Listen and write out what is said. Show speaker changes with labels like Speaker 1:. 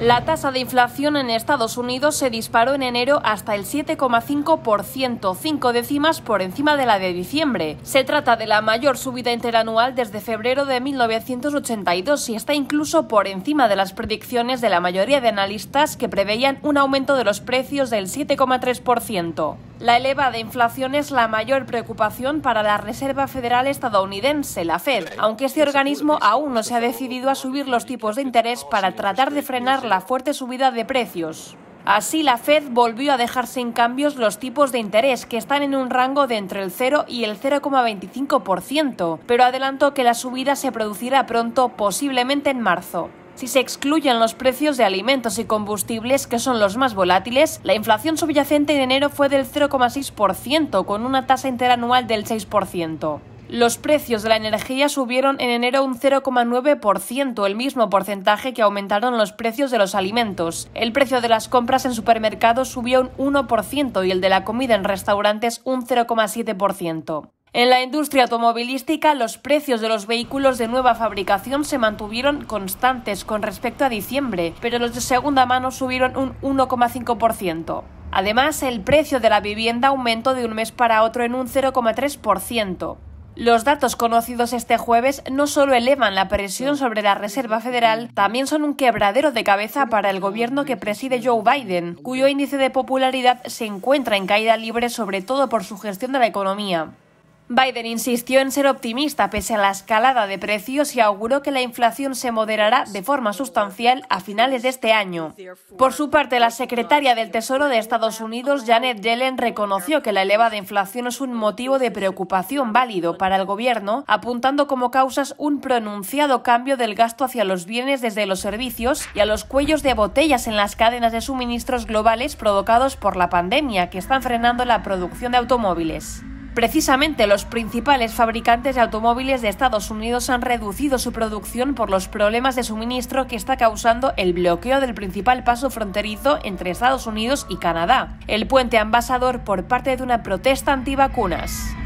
Speaker 1: La tasa de inflación en Estados Unidos se disparó en enero hasta el 7,5%, cinco décimas por encima de la de diciembre. Se trata de la mayor subida interanual desde febrero de 1982 y está incluso por encima de las predicciones de la mayoría de analistas que preveían un aumento de los precios del 7,3%. La elevada inflación es la mayor preocupación para la Reserva Federal estadounidense, la Fed, aunque este organismo aún no se ha decidido a subir los tipos de interés para tratar de frenar la fuerte subida de precios. Así, la Fed volvió a dejar sin cambios los tipos de interés, que están en un rango de entre el 0 y el 0,25%, pero adelantó que la subida se producirá pronto, posiblemente en marzo. Si se excluyen los precios de alimentos y combustibles, que son los más volátiles, la inflación subyacente en enero fue del 0,6%, con una tasa interanual del 6%. Los precios de la energía subieron en enero un 0,9%, el mismo porcentaje que aumentaron los precios de los alimentos. El precio de las compras en supermercados subió un 1% y el de la comida en restaurantes un 0,7%. En la industria automovilística, los precios de los vehículos de nueva fabricación se mantuvieron constantes con respecto a diciembre, pero los de segunda mano subieron un 1,5%. Además, el precio de la vivienda aumentó de un mes para otro en un 0,3%. Los datos conocidos este jueves no solo elevan la presión sobre la Reserva Federal, también son un quebradero de cabeza para el gobierno que preside Joe Biden, cuyo índice de popularidad se encuentra en caída libre sobre todo por su gestión de la economía. Biden insistió en ser optimista pese a la escalada de precios y auguró que la inflación se moderará de forma sustancial a finales de este año. Por su parte, la secretaria del Tesoro de Estados Unidos, Janet Yellen, reconoció que la elevada inflación es un motivo de preocupación válido para el gobierno, apuntando como causas un pronunciado cambio del gasto hacia los bienes desde los servicios y a los cuellos de botellas en las cadenas de suministros globales provocados por la pandemia, que están frenando la producción de automóviles. Precisamente los principales fabricantes de automóviles de Estados Unidos han reducido su producción por los problemas de suministro que está causando el bloqueo del principal paso fronterizo entre Estados Unidos y Canadá, el puente ambasador por parte de una protesta antivacunas.